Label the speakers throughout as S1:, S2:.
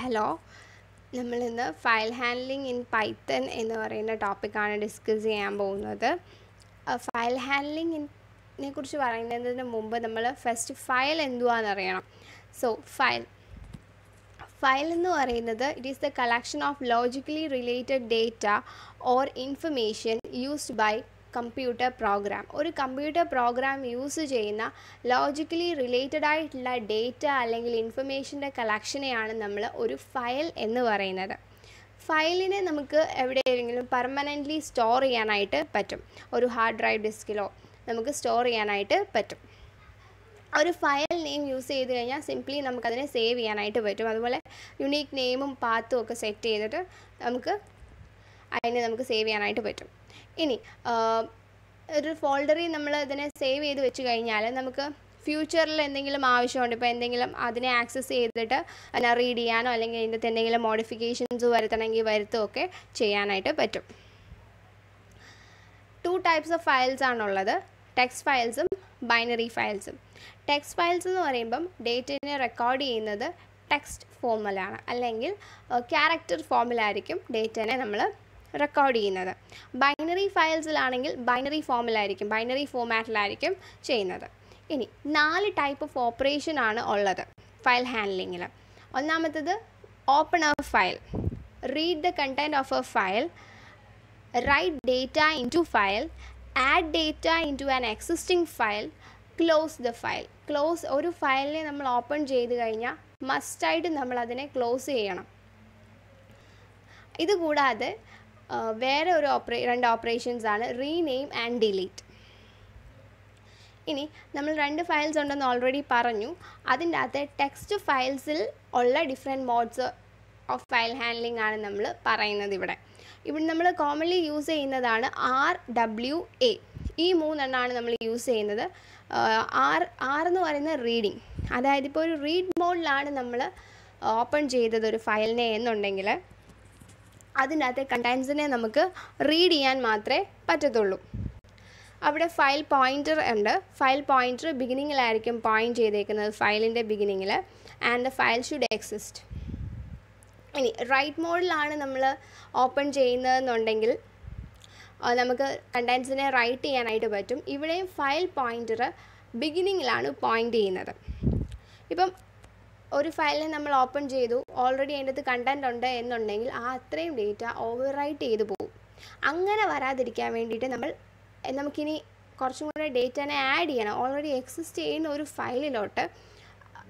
S1: Hello നമ്മളിന്ന് file handling in Python എന്ന് പറയുന്ന ടോപ്പിക്കാണ് ഡിസ്കസ് ചെയ്യാൻ പോകുന്നത്. ഫയൽ ഹാൻഡ്ലിങ്ങിനെ കുറിച്ച് പറയുന്നതിന് മുമ്പ് നമ്മൾ ഫസ്റ്റ് ഫയൽ എന്തുവാന്ന് അറിയണം. സോ ഫയൽ ഫയൽ എന്ന് പറയുന്നത് it is the collection of logically related data or information used by computer program ഒരു കമ്പ്യൂട്ടർ പ്രോഗ്രാം യൂസ് ചെയ്യുന്ന ലോജിക്കലി റിലേറ്റഡ് ആയിട്ടുള്ള ഡേറ്റ അല്ലെങ്കിൽ ഇൻഫർമേഷന്റെ കളക്ഷനെയാണ് നമ്മൾ ഒരു ഫയൽ എന്ന് പറയുന്നത്. ഫയലിനെ നമുക്ക് എവിടെയെങ്കിലും പെർമനന്റ്ലി സ്റ്റോർ ചെയ്യാനായിട്ട് പറ്റും. ഒരു ഹാർഡ് ഡ്രൈവ് ഡിസ്കിലോ നമുക്ക് സ്റ്റോർ ചെയ്യാനായിട്ട് പറ്റും. ഒരു ഫയൽ നെയിം യൂസ് ചെയ്ത് കഴിഞ്ഞാൽ സിംപ്ലി നമുക്കതിനെ സേവ് ചെയ്യാനായിട്ട് പറ്റും. അതുപോലെ യുണീക്ക് നെയിമും പാത്തും ഒക്കെ സെറ്റ് ചെയ്തിട്ട് നമുക്ക് അതിനെ നമുക്ക് സേവ് ചെയ്യാനായിട്ട് പറ്റും. ഇനി ഒരു ഫോൾഡറിൽ നമ്മൾ ഇതിനെ സേവ് ചെയ്ത് വെച്ച് കഴിഞ്ഞാൽ നമുക്ക് ഫ്യൂച്ചറിൽ എന്തെങ്കിലും ആവശ്യമുണ്ട്. ഇപ്പോൾ എന്തെങ്കിലും അതിനെ ആക്സസ് ചെയ്തിട്ട് അതിനെ റീഡ് ചെയ്യാനോ അല്ലെങ്കിൽ അതിന്റെ എന്തെങ്കിലും മോഡിഫിക്കേഷൻസ് വരുത്തണമെങ്കിൽ വരുത്തുമൊക്കെ ചെയ്യാനായിട്ട് പറ്റും. ടു ടൈപ്സ് ഓഫ് ഫയൽസ് ആണുള്ളത്. ടെക്സ്റ്റ് ഫയൽസും ബൈനറി ഫയൽസും ടെക്സ്റ്റ് ഫയൽസ് എന്ന് പറയുമ്പം ഡേറ്റിനെ റെക്കോർഡ് ചെയ്യുന്നത് ടെക്സ്റ്റ് ഫോമിലാണ് അല്ലെങ്കിൽ ക്യാരക്ടർ ഫോമിലായിരിക്കും ഡേറ്റനെ നമ്മൾ റെക്കോർഡ് ചെയ്യുന്നത്. ബൈനറി ഫയൽസിലാണെങ്കിൽ ബൈനറി ഫോമിലായിരിക്കും ബൈനറി ഫോമാറ്റിലായിരിക്കും ചെയ്യുന്നത്. ഇനി നാല് ടൈപ്പ് ഓഫ് ഓപ്പറേഷൻ ആണ് ഉള്ളത് ഫയൽ ഹാൻഡ്ലിങ്ങിൽ ഒന്നാമത്തത് open a file read the content of a file write data into file add data into an existing file close the file close ഒരു ഫയലിനെ നമ്മൾ ഓപ്പൺ ചെയ്ത് കഴിഞ്ഞാൽ മസ്റ്റായിട്ട് നമ്മൾ അതിനെ ക്ലോസ് ചെയ്യണം. ഇതുകൂടാതെ വേറെ ഒരു ഓപ്പറേ രണ്ട് ഓപ്പറേഷൻസ് ആണ്. റീനെയിം ആൻഡ് ഡിലീറ്റ് ഇനി നമ്മൾ രണ്ട് ഫയൽസ് ഉണ്ടെന്ന് ഓൾറെഡി പറഞ്ഞു. അതിന്റെ അകത്ത് ടെക്സ്റ്റ് ഫയൽസിൽ ഉള്ള different modes of file handling ആണ് നമ്മൾ പറയുന്നത് ഇവിടെ. ഇവിടെ നമ്മൾ കോമൺലി യൂസ് ചെയ്യുന്നതാണ് ആർ ഡബ്ല്യു എ ഈ മൂന്നെണ്ണമാണ് നമ്മൾ യൂസ് ചെയ്യുന്നത്. ആർ ആർ എന്ന് പറയുന്നത് റീഡിങ് അതായത് ഇപ്പോൾ ഒരു റീഡ് മോഡിലാണ് നമ്മൾ ഓപ്പൺ ചെയ്തത് ഒരു ഫയലിനെ എന്നുണ്ടെങ്കിൽ. അതിനകത്തെ കണ്ടൻസിനെ നമുക്ക് റീഡ് ചെയ്യാൻ മാത്രമേ പറ്റത്തുള്ളൂ. അവിടെ ഫയൽ പോയിന്റർ ഉണ്ട്. ഫയൽ പോയിന്റർ ബിഗിനിങ്ങിലായിരിക്കും പോയിന്റ് ചെയ്തേക്കുന്നത് ഫയലിന്റെ ബിഗിനിങ്ങിൽ and the file should exist ഇനി റൈറ്റ് മോഡിലാണ് നമ്മൾ ഓപ്പൺ ചെയ്യുന്നതെന്നുണ്ടെങ്കിൽ നമുക്ക് കണ്ടൻസിനെ റൈറ്റ് ചെയ്യാനായിട്ട് പറ്റും. ഇവിടെയും ഫയൽ പോയിന്റർ ബിഗിനിങ്ങിലാണ് പോയിന്റ് ചെയ്യുന്നത്. ഇപ്പം ഒരു ഫയലിനെ നമ്മൾ ഓപ്പൺ ചെയ്തു. ഓൾറെഡി അതിന്റെ അകത്ത് കണ്ടന്റ് ഉണ്ട് എന്നുണ്ടെങ്കിൽ ആ അത്രയും ഡേറ്റ ഓവർ റൈറ്റ് ചെയ്തു പോകും. അങ്ങനെ വരാതിരിക്കാൻ വേണ്ടിയിട്ട് നമ്മൾ നമുക്കിനി കുറച്ചും കൂടെ ഡേറ്റനെ ആഡ് ചെയ്യണം. ഓൾറെഡി എക്സിസ്റ്റ് ചെയ്യുന്ന ഒരു ഫയലിലോട്ട്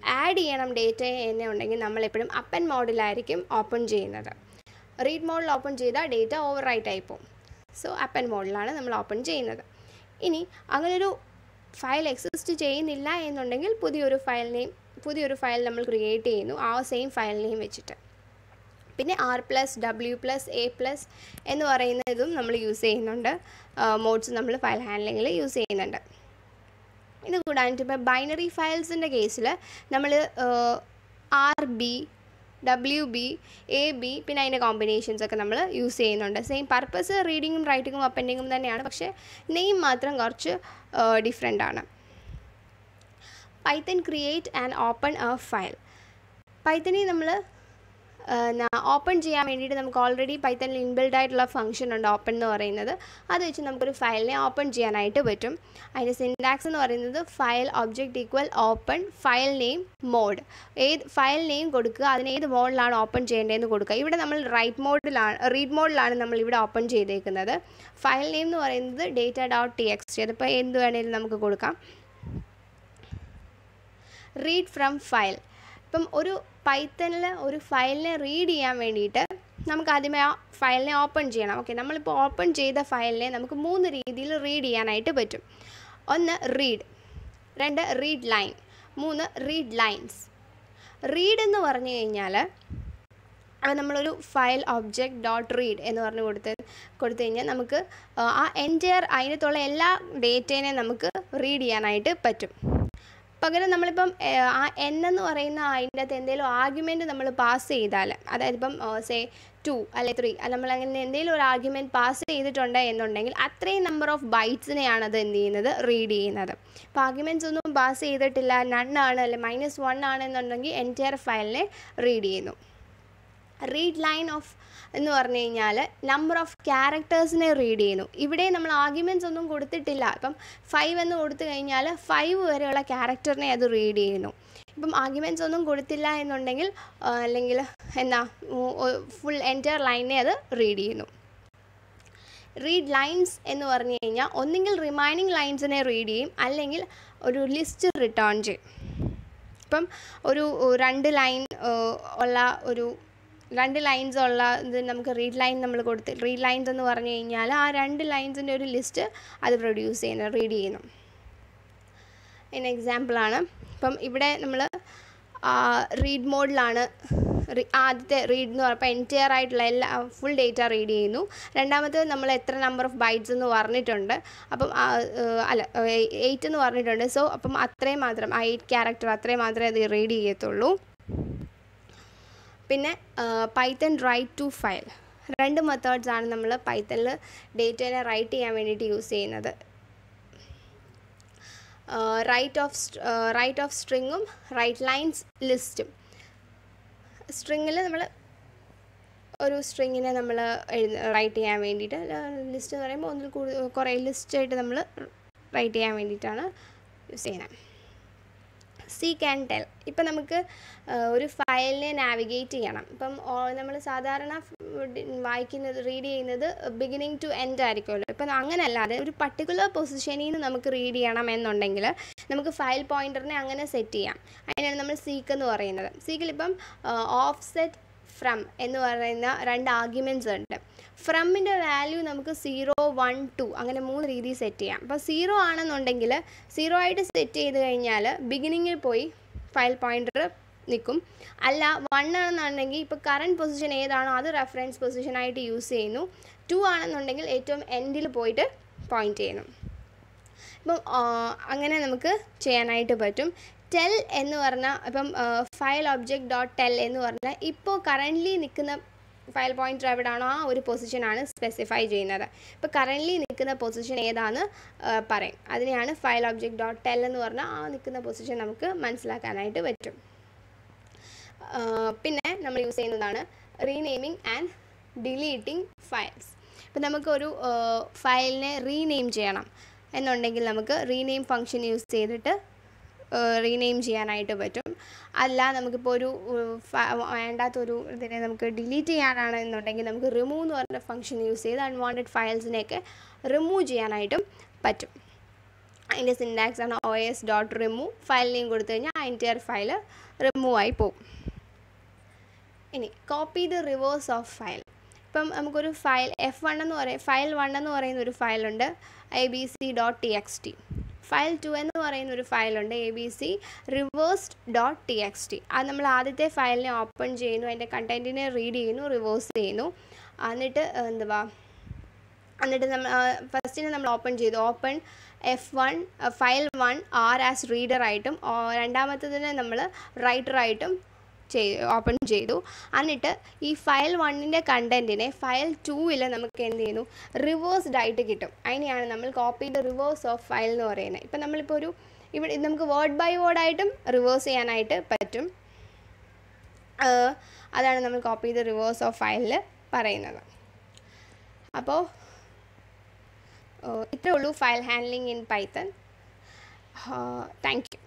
S1: ആഡ് ചെയ്യണം ഡേറ്റ എന്നെ ഉണ്ടെങ്കിൽ നമ്മളെപ്പോഴും അപ്പൻ മോഡിലായിരിക്കും ഓപ്പൺ ചെയ്യുന്നത്. റീഡ് മോഡിൽ ഓപ്പൺ ചെയ്താൽ ഡേറ്റ ഓവർ റൈറ്റ് ആയി പോകും. സോ അപ്പൻ മോഡിലാണ് നമ്മൾ ഓപ്പൺ ചെയ്യുന്നത്. ഇനി അങ്ങനൊരു ഫയൽ എക്സിസ്റ്റ് ചെയ്യുന്നില്ല എന്നുണ്ടെങ്കിൽ പുതിയൊരു ഫയൽ നെയിം പുതിയൊരു ഫയൽ നമ്മൾ ക്രിയേറ്റ് ചെയ്യുന്നു. ആ സെയിം ഫയൽ വെച്ചിട്ട്. പിന്നെ R plus W plus A plus എന്ന് പറയുന്ന ഇതും നമ്മൾ യൂസ് ചെയ്യുന്നുണ്ട്. മോഡ്സ് നമ്മൾ ഫയൽ ഹാൻഡ്ലിങ്ങിൽ യൂസ് ചെയ്യുന്നുണ്ട്. ഇത് കൂടാണ്ട് ഇപ്പോൾ ബൈനറി ഫയൽസിന്റെ കേസിൽ നമ്മൾ R B W B A B പിന്നെ അതിന്റെ കോമ്പിനേഷൻസ് ഒക്കെ നമ്മൾ യൂസ് ചെയ്യുന്നുണ്ട്. സെയിം പർപ്പസ് റീഡിങ്ങും റൈറ്റിങ്ങും അപ്പൻഡിങ്ങും തന്നെയാണ്. പക്ഷേ നെയിം മാത്രം കുറച്ച് ഡിഫറെന്റ് ആണ്. Python create and open a file പൈത്തനെ നമ്മൾ ഓപ്പൺ ചെയ്യാൻ വേണ്ടിയിട്ട് നമുക്ക് ഓൾറെഡി പൈത്തനിൽ ഇൻബിൽഡ് ആയിട്ടുള്ള ഫംഗ്ഷൻ ഉണ്ട് ഓപ്പൺ എന്ന് പറയുന്നത്. അത് വെച്ച് നമുക്കൊരു ഫയലിനെ ഓപ്പൺ ചെയ്യാനായിട്ട് പറ്റും. അതിന്റെ സിൻഡാക്സ് എന്ന് പറയുന്നത് file object equal open file name mode ഏത് ഫയൽ നെയിം കൊടുക്കുക അതിന് ഏത് മോഡിലാണ് ഓപ്പൺ ചെയ്യേണ്ടതെന്ന് കൊടുക്കുക. ഇവിടെ നമ്മൾ റൈറ്റ് മോഡിലാണ് റീഡ് മോഡിലാണ് നമ്മൾ ഇവിടെ ഓപ്പൺ ചെയ്തേക്കുന്നത്. ഫയൽ നെയിം എന്ന് പറയുന്നത് ഡേറ്റ ഡോട്ട് ടി എക്സ് അതിപ്പോൾ എന്ത് വേണമെങ്കിലും നമുക്ക് കൊടുക്കാം. റീഡ് ഫ്രം ഫയൽ ഇപ്പം ഒരു പൈത്തണിൽ ഒരു ഫയലിനെ റീഡ് ചെയ്യാൻ വേണ്ടിയിട്ട് നമുക്ക് ആദ്യമേ ആ ഫയലിനെ ഓപ്പൺ ചെയ്യണം. ഓക്കെ നമ്മളിപ്പോൾ ഓപ്പൺ ചെയ്ത ഫയലിനെ നമുക്ക് മൂന്ന് രീതിയിൽ റീഡ് ചെയ്യാനായിട്ട് പറ്റും. ഒന്ന് റീഡ് രണ്ട് റീഡ് ലൈൻ മൂന്ന് റീഡ് ലൈൻസ് റീഡ് എന്ന് പറഞ്ഞു കഴിഞ്ഞാൽ അത് നമ്മളൊരു ഫയൽ ഒബ്ജക്റ്റ് ഡോട്ട് റീഡ് എന്ന് പറഞ്ഞ് കൊടുത്ത് കൊടുത്തു കഴിഞ്ഞാൽ നമുക്ക് ആ എന്റയർ അതിനകത്തുള്ള എല്ലാ ഡേറ്റേനെ നമുക്ക് റീഡ് ചെയ്യാനായിട്ട് പറ്റും. പകരം നമ്മളിപ്പം ആ എൻ എന്ന് പറയുന്ന അതിന്റെ അകത്ത് എന്തെങ്കിലും ആർഗ്യുമെന്റ് നമ്മൾ പാസ് ചെയ്താൽ അതായത് ഇപ്പം സേ ടു അല്ലെ ത്രീ നമ്മൾ അങ്ങനെ എന്തെങ്കിലും ഒരു ആർഗ്യുമെന്റ് പാസ് ചെയ്തിട്ടുണ്ട് എന്നുണ്ടെങ്കിൽ അത്രയും നമ്പർ ഓഫ് ബൈറ്റ്സിനെയാണ് അത് എന്ത് ചെയ്യുന്നത്? റീഡ് ചെയ്യുന്നത്. അപ്പോൾ ആർഗ്യുമെന്റ്സ് ഒന്നും പാസ് ചെയ്തിട്ടില്ല നൺ ആണ് അല്ലെ മൈനസ് വൺ ആണെന്നുണ്ടെങ്കിൽ എന്റയർ ഫയലിനെ റീഡ് ചെയ്യുന്നു. റീഡ് ലൈൻ ഓഫ് എന്ന് പറഞ്ഞു കഴിഞ്ഞാൽ നമ്പർ ഓഫ് ക്യാരക്ടേഴ്സിനെ റീഡ് ചെയ്യുന്നു. ഇവിടെ നമ്മൾ ആർഗ്യുമെന്റ്സ് ഒന്നും കൊടുത്തിട്ടില്ല. ഇപ്പം ഫൈവ് എന്ന് കൊടുത്തു കഴിഞ്ഞാൽ ഫൈവ് വരെയുള്ള ക്യാരക്ടറിനെ അത് റീഡ് ചെയ്യുന്നു. ഇപ്പം ആർഗ്യുമെന്റ്സ് ഒന്നും കൊടുത്തില്ല എന്നുണ്ടെങ്കിൽ അല്ലെങ്കിൽ എന്താ ഫുൾ എന്റയർ ലൈനെ അത് റീഡ് ചെയ്യുന്നു. റീഡ് ലൈൻസ് എന്ന് പറഞ്ഞു കഴിഞ്ഞാൽ ഒന്നെങ്കിൽ റിമൈനിങ് ലൈൻസിനെ റീഡ് ചെയ്യും അല്ലെങ്കിൽ ഒരു ലിസ്റ്റ് റിട്ടേൺ ചെയ്യും. ഇപ്പം ഒരു രണ്ട് ലൈൻ ഉള്ള ഒരു രണ്ട് ലൈൻസ് ഉള്ള ഇത് നമുക്ക് റീഡ് ലൈൻ നമ്മൾ കൊടുത്ത് റീഡ് ലൈൻസ് എന്ന് പറഞ്ഞു കഴിഞ്ഞാൽ ആ രണ്ട് ലൈൻസിന്റെ ഒരു ലിസ്റ്റ് അത് പ്രൊഡ്യൂസ് ചെയ്യുന്നു റീഡ് ചെയ്യുന്നു. എന്ന എക്സാമ്പിളാണ് ഇപ്പം ഇവിടെ നമ്മൾ റീഡ് മോഡിലാണ് ആദ്യത്തെ റീഡ് എന്ന് പറയുമ്പോൾ എന്റയർ ആയിട്ടുള്ള എല്ലാ ഫുൾ ഡേറ്റ റീഡ് ചെയ്യുന്നു. രണ്ടാമത്തെ നമ്മൾ എത്ര നമ്പർ ഓഫ് ബൈറ്റ്സ് എന്ന് പറഞ്ഞിട്ടുണ്ട്. അപ്പം അല്ല എയ്റ്റ് എന്ന് പറഞ്ഞിട്ടുണ്ട്. സോ അപ്പം അത്രയും മാത്രം ആ എയ്റ്റ് ക്യാരക്ടർ അത്രയും മാത്രമേ അത് റീഡ് ചെയ്യത്തുള്ളൂ. പിന്നെ പൈത്തൺ റൈറ്റ് ടു ഫയൽ രണ്ട് മെത്തേഡ്സാണ് നമ്മൾ പൈത്തണിൽ ഡേറ്റേനെ റൈറ്റ് ചെയ്യാൻ വേണ്ടിയിട്ട് യൂസ് ചെയ്യുന്നത്. റൈറ്റ് ഓഫ് റൈറ്റ് ഓഫ് സ്ട്രിങ്ങും റൈറ്റ് ലൈൻസ് ലിസ്റ്റും സ്ട്രിങ്ങിൽ നമ്മൾ ഒരു സ്ട്രിങ്ങിനെ നമ്മൾ റൈറ്റ് ചെയ്യാൻ വേണ്ടിയിട്ട് ലിസ്റ്റ് എന്ന് പറയുമ്പോൾ ഒന്നിൽ കൂടുതൽ കുറേ ലിസ്റ്റായിട്ട് നമ്മൾ റൈറ്റ് ചെയ്യാൻ വേണ്ടിയിട്ടാണ് യൂസ് ചെയ്യുന്നത് സീക്ക് ആൻഡ് ടെൽ ഇപ്പം നമുക്ക് ഒരു ഫയലിനെ നാവിഗേറ്റ് ചെയ്യണം. ഇപ്പം നമ്മൾ സാധാരണ വായിക്കുന്നത് റീഡ് ചെയ്യുന്നത് ബിഗിനിങ് ടു എൻഡ് ആയിരിക്കുമല്ലോ. ഇപ്പം അങ്ങനെയല്ലാതെ ഒരു പർട്ടിക്കുലർ പൊസിഷനിൽ നിന്ന് നമുക്ക് റീഡ് ചെയ്യണം എന്നുണ്ടെങ്കിൽ നമുക്ക് ഫയൽ പോയിന്ററിനെ അങ്ങനെ സെറ്റ് ചെയ്യാം. അതിനാണ് നമ്മൾ സീക്ക് എന്ന് പറയുന്നത്. സീക്കിൽ ഇപ്പം ഓഫ് സെറ്റ് ഫ്രം എന്ന് പറയുന്ന രണ്ട് ആർഗ്യുമെന്റ്സ് ഉണ്ട്. ഫ്രമിന്റെ വാല്യൂ നമുക്ക് സീറോ വൺ ടു അങ്ങനെ മൂന്ന് രീതിയിൽ സെറ്റ് ചെയ്യാം. അപ്പോൾ സീറോ ആണെന്നുണ്ടെങ്കിൽ സീറോ ആയിട്ട് സെറ്റ് ചെയ്ത് കഴിഞ്ഞാൽ ബിഗിനിങ്ങിൽ പോയി ഫയൽ പോയിന്റർ നിൽക്കും. അല്ല വൺ ആണെന്നുണ്ടെങ്കിൽ ഇപ്പോൾ കറണ്ട് പൊസിഷൻ ഏതാണോ അത് റെഫറൻസ് പൊസിഷനായിട്ട് യൂസ് ചെയ്യുന്നു. ടു ആണെന്നുണ്ടെങ്കിൽ ഏറ്റവും എൻഡിൽ പോയിട്ട് പോയിന്റ് ചെയ്യുന്നു. ഇപ്പം അങ്ങനെ നമുക്ക് ചെയ്യാനായിട്ട് പറ്റും. ടെൽ എന്ന് പറഞ്ഞാൽ ഇപ്പം ഫയൽ ഒബ്ജക്റ്റ് ഡോട്ട് ടെൽ എന്ന് പറഞ്ഞാൽ ഇപ്പോൾ കറന്റ്ലി നിൽക്കുന്ന ഫയൽ പോയിന്റ് എവിടെയാണോ ആ ഒരു പൊസിഷനാണ് സ്പെസിഫൈ ചെയ്യുന്നത്. ഇപ്പോൾ കറന്റ്ലി നിൽക്കുന്ന പൊസിഷൻ ഏതാന്ന് പറയും. അതിനെയാണ് ഫയൽ ഒബ്ജക്റ്റ് ഡോട്ട് ടെൽ എന്ന് പറഞ്ഞാൽ ആ നിൽക്കുന്ന പൊസിഷൻ നമുക്ക് മനസ്സിലാക്കാനായിട്ട് പറ്റും. പിന്നെ നമ്മൾ യൂസ് ചെയ്യുന്നതാണ് റീനെയിമിംഗ് ആൻഡ് ഡിലീറ്റിംഗ് ഫയൽസ് ഇപ്പം നമുക്കൊരു ഫയലിനെ റീനെയിം ചെയ്യണം. എന്നുണ്ടെങ്കിൽ നമുക്ക് റീനെയിം ഫങ്ഷൻ യൂസ് ചെയ്തിട്ട് റീനെയിം ചെയ്യാനായിട്ട് പറ്റും. അല്ല നമുക്കിപ്പോൾ ഒരു വേണ്ടാത്തൊരു ഇതിനെ നമുക്ക് ഡിലീറ്റ് ചെയ്യാനാണ് എന്നുണ്ടെങ്കിൽ നമുക്ക് റിമൂവ് എന്ന് പറഞ്ഞ ഫംഗ്ഷൻ യൂസ് ചെയ്ത് അൺവാണ്ടഡ് ഫയൽസിനെയൊക്കെ റിമൂവ് ചെയ്യാനായിട്ടും പറ്റും. അതിന്റെ സിൻഡാക്സ് ആണ് O S dot remove file name കൊടുത്തു കഴിഞ്ഞാൽ എന്റയർ ഫയൽ റിമൂവ് ആയി പോകും ഇനി copy the reverse of file ഇപ്പം നമുക്കൊരു ഫയൽ എഫ് വൺ എന്ന് പറയും ഫയൽ വൺ എന്ന് പറയുന്ന ഒരു ഫയലുണ്ട് I B C dot T X T file two എന്ന് പറയുന്ന ഒരു ഫയലുണ്ട് A B C reversed dot T X T അത് നമ്മൾ ആദ്യത്തെ ഫയലിനെ ഓപ്പൺ ചെയ്യുന്നു അതിന്റെ കണ്ടന്റിനെ റീഡ് ചെയ്യുന്നു റിവേഴ്സ് ചെയ്യുന്നു. എന്നിട്ട് എന്തുവാ? എന്നിട്ട് നമ്മൾ ഫസ്റ്റിനെ നമ്മൾ ഓപ്പൺ ചെയ്തു. Open F one file one R as റീഡറായിട്ടും രണ്ടാമത്തതിനെ നമ്മൾ റൈറ്ററായിട്ടും ഓപ്പൺ ചെയ്തു. എന്നിട്ട് ഈ ഫയൽ വണ്ണിന്റെ കണ്ടന്റിനെ ഫയൽ ടൂവിൽ നമുക്ക് എന്ത് ചെയ്യുന്നു? റിവേഴ്സ്ഡ് ആയിട്ട് കിട്ടും. അതിനെയാണ് നമ്മൾ copy the reverse of file എന്ന് പറയുന്നത്. ഇപ്പം നമ്മളിപ്പോൾ ഒരു ഇവിടെ നമുക്ക് വേർഡ് ബൈ വേർഡ് ആയിട്ടും റിവേഴ്സ് ചെയ്യാനായിട്ട് പറ്റും. അതാണ് നമ്മൾ കോപ്പി ദ റിവേഴ്സ് ഓഫ് ഫയലിൽ പറയുന്നത്. അപ്പോൾ ഇത്രേ ഉള്ളൂ file handling in Python thank you